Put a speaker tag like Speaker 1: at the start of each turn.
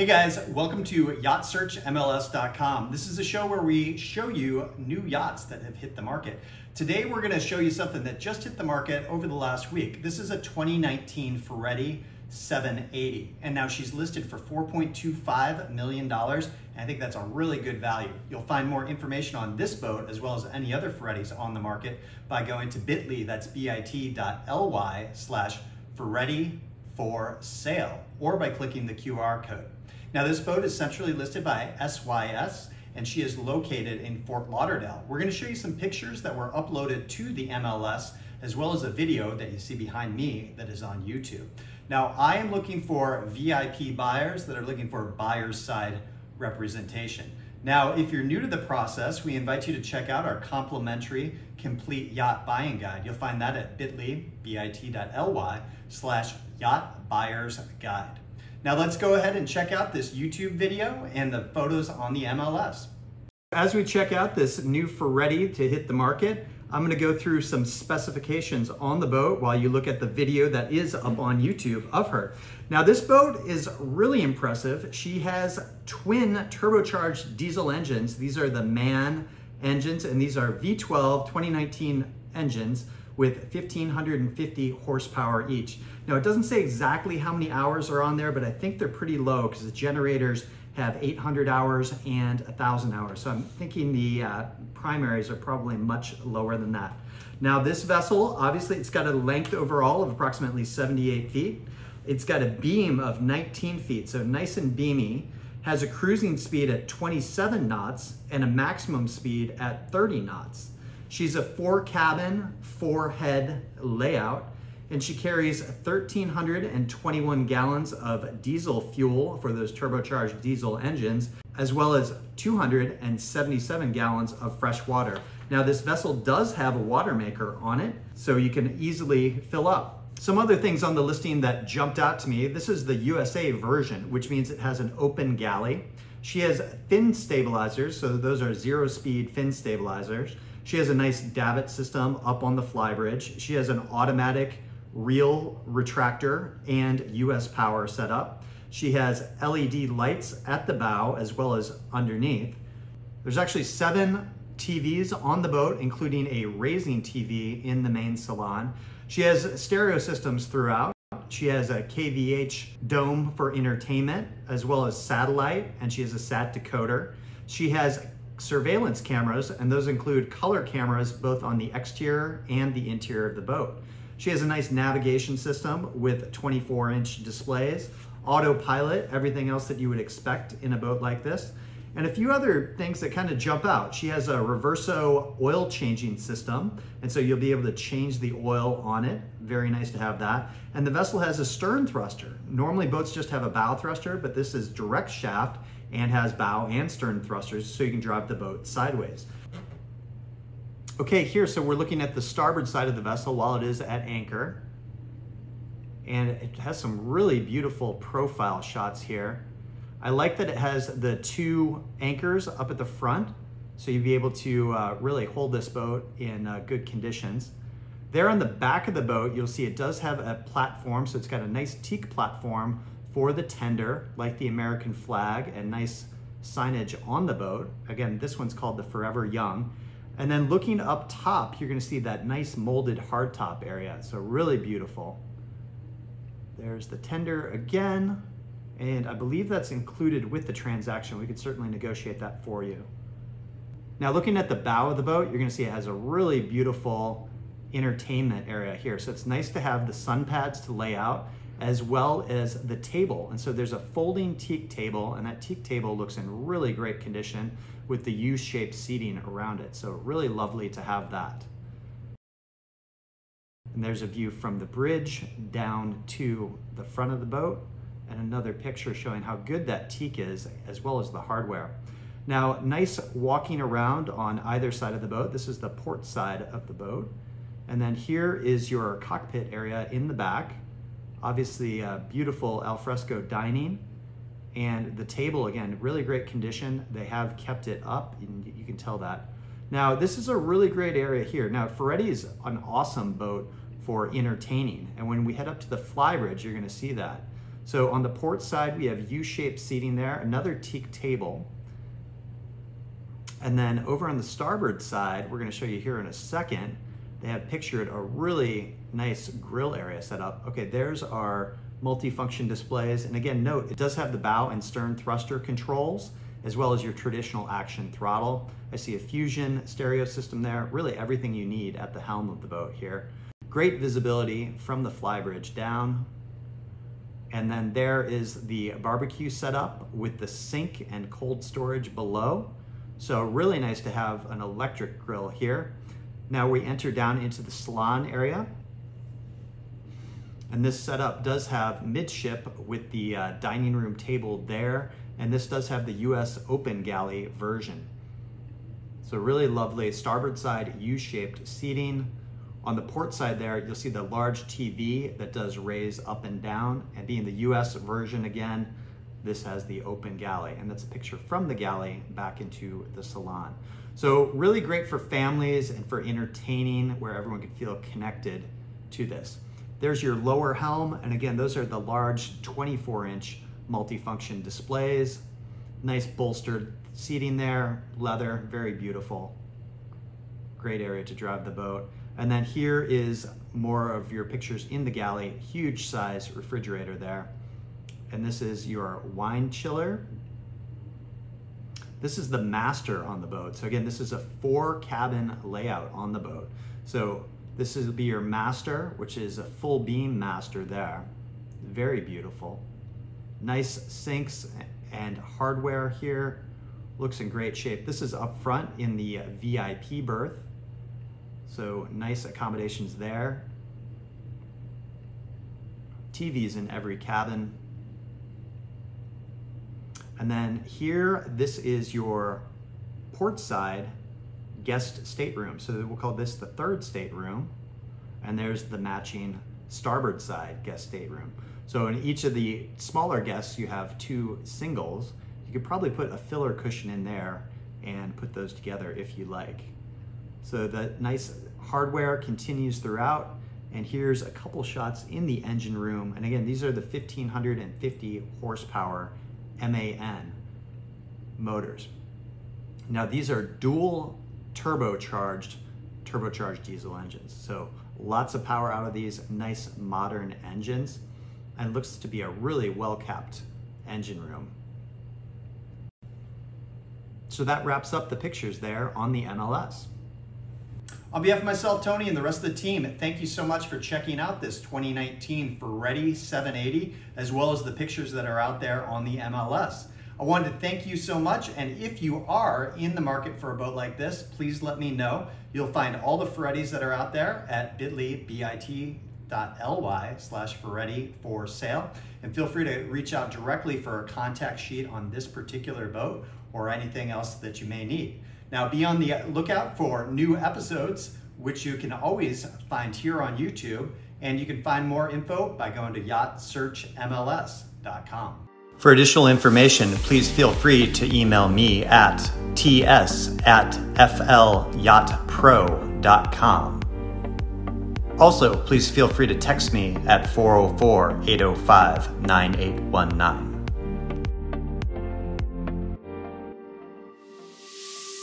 Speaker 1: Hey guys, welcome to YachtSearchMLS.com. This is a show where we show you new yachts that have hit the market. Today we're going to show you something that just hit the market over the last week. This is a 2019 Ferretti 780 and now she's listed for $4.25 million and I think that's a really good value. You'll find more information on this boat as well as any other Ferrettis on the market by going to bit.ly, that's bit.ly slash Ferretti for sale or by clicking the QR code. Now this boat is centrally listed by SYS and she is located in Fort Lauderdale. We're gonna show you some pictures that were uploaded to the MLS as well as a video that you see behind me that is on YouTube. Now I am looking for VIP buyers that are looking for buyer's side representation. Now, if you're new to the process, we invite you to check out our complimentary complete yacht buying guide. You'll find that at bit.ly, bit.ly slash yacht buyers guide. Now let's go ahead and check out this YouTube video and the photos on the MLS. As we check out this new Ferretti to hit the market, I'm gonna go through some specifications on the boat while you look at the video that is up on YouTube of her. Now this boat is really impressive. She has twin turbocharged diesel engines. These are the MAN engines and these are V12 2019 engines with 1,550 horsepower each. Now it doesn't say exactly how many hours are on there, but I think they're pretty low because the generators have 800 hours and 1,000 hours. So I'm thinking the uh, primaries are probably much lower than that. Now this vessel, obviously it's got a length overall of approximately 78 feet. It's got a beam of 19 feet, so nice and beamy. Has a cruising speed at 27 knots and a maximum speed at 30 knots. She's a four cabin, four head layout, and she carries 1,321 gallons of diesel fuel for those turbocharged diesel engines, as well as 277 gallons of fresh water. Now this vessel does have a water maker on it, so you can easily fill up. Some other things on the listing that jumped out to me, this is the USA version, which means it has an open galley. She has fin stabilizers, so those are zero speed fin stabilizers. She has a nice davit system up on the flybridge. She has an automatic reel retractor and US power setup. She has LED lights at the bow as well as underneath. There's actually seven TVs on the boat, including a raising TV in the main salon. She has stereo systems throughout. She has a KVH dome for entertainment, as well as satellite, and she has a SAT decoder. She has surveillance cameras, and those include color cameras both on the exterior and the interior of the boat. She has a nice navigation system with 24 inch displays, autopilot, everything else that you would expect in a boat like this. And a few other things that kind of jump out. She has a reverso oil changing system, and so you'll be able to change the oil on it. Very nice to have that. And the vessel has a stern thruster. Normally boats just have a bow thruster, but this is direct shaft and has bow and stern thrusters so you can drive the boat sideways. Okay, here, so we're looking at the starboard side of the vessel while it is at anchor. And it has some really beautiful profile shots here. I like that it has the two anchors up at the front, so you'll be able to uh, really hold this boat in uh, good conditions. There on the back of the boat, you'll see it does have a platform, so it's got a nice teak platform for the tender, like the American flag and nice signage on the boat. Again, this one's called the Forever Young. And then looking up top, you're gonna see that nice molded hardtop area. So really beautiful. There's the tender again. And I believe that's included with the transaction. We could certainly negotiate that for you. Now looking at the bow of the boat, you're gonna see it has a really beautiful entertainment area here. So it's nice to have the sun pads to lay out as well as the table. And so there's a folding teak table and that teak table looks in really great condition with the U-shaped seating around it. So really lovely to have that. And there's a view from the bridge down to the front of the boat and another picture showing how good that teak is as well as the hardware. Now, nice walking around on either side of the boat. This is the port side of the boat. And then here is your cockpit area in the back Obviously uh, beautiful alfresco dining and the table again, really great condition. They have kept it up, and you can tell that. Now this is a really great area here. Now Ferretti is an awesome boat for entertaining. And when we head up to the flybridge, you're gonna see that. So on the port side, we have U-shaped seating there, another teak table. And then over on the starboard side, we're gonna show you here in a second, they have pictured a really nice grill area set up. Okay, there's our multifunction displays. And again, note, it does have the bow and stern thruster controls, as well as your traditional action throttle. I see a Fusion stereo system there, really everything you need at the helm of the boat here. Great visibility from the flybridge down. And then there is the barbecue setup with the sink and cold storage below. So really nice to have an electric grill here. Now we enter down into the salon area. And this setup does have midship with the uh, dining room table there. And this does have the US open galley version. So really lovely starboard side U-shaped seating. On the port side there, you'll see the large TV that does raise up and down. And being the US version again, this has the open galley. And that's a picture from the galley back into the salon. So really great for families and for entertaining where everyone can feel connected to this. There's your lower helm. And again, those are the large 24 inch multifunction displays. Nice bolstered seating there, leather, very beautiful. Great area to drive the boat. And then here is more of your pictures in the galley, huge size refrigerator there. And this is your wine chiller. This is the master on the boat. So again, this is a four cabin layout on the boat. So this will be your master, which is a full beam master there. Very beautiful. Nice sinks and hardware here. Looks in great shape. This is up front in the VIP berth. So nice accommodations there. TVs in every cabin. And then here, this is your port side guest stateroom. So we'll call this the third stateroom. And there's the matching starboard side guest stateroom. So in each of the smaller guests, you have two singles. You could probably put a filler cushion in there and put those together if you like. So the nice hardware continues throughout. And here's a couple shots in the engine room. And again, these are the 1550 horsepower MAN motors. Now these are dual turbocharged, turbocharged diesel engines. So lots of power out of these nice modern engines and looks to be a really well kept engine room. So that wraps up the pictures there on the MLS. On behalf of myself, Tony, and the rest of the team, thank you so much for checking out this 2019 Ferretti 780, as well as the pictures that are out there on the MLS. I wanted to thank you so much, and if you are in the market for a boat like this, please let me know. You'll find all the Ferrettis that are out there at bit.ly, bit.ly slash Ferretti for sale. And feel free to reach out directly for a contact sheet on this particular boat or anything else that you may need. Now be on the lookout for new episodes, which you can always find here on YouTube, and you can find more info by going to yachtsearchmls.com. For additional information, please feel free to email me at ts at flyachtpro.com. Also, please feel free to text me at 404 805 9819.